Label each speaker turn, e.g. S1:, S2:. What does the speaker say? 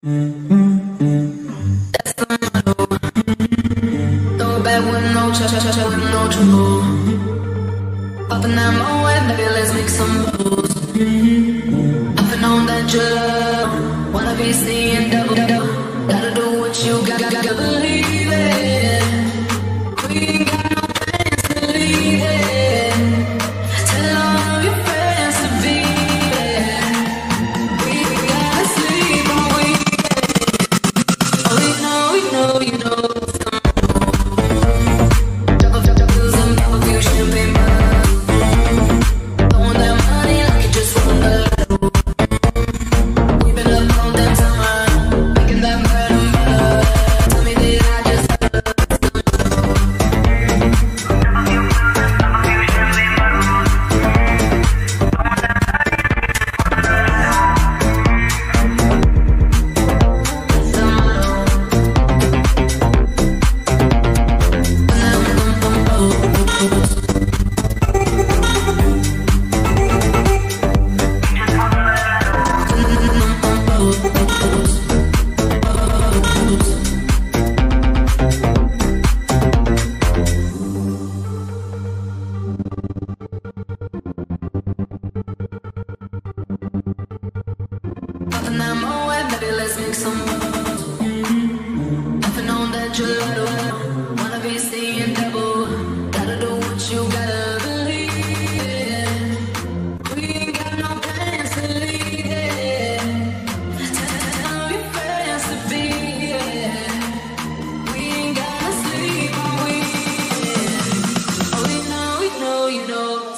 S1: That's with no with no trouble. That baby, let's make some moves. I've been on that drug. Wanna be seeing double double. Gotta do what you got, got, got, believe. know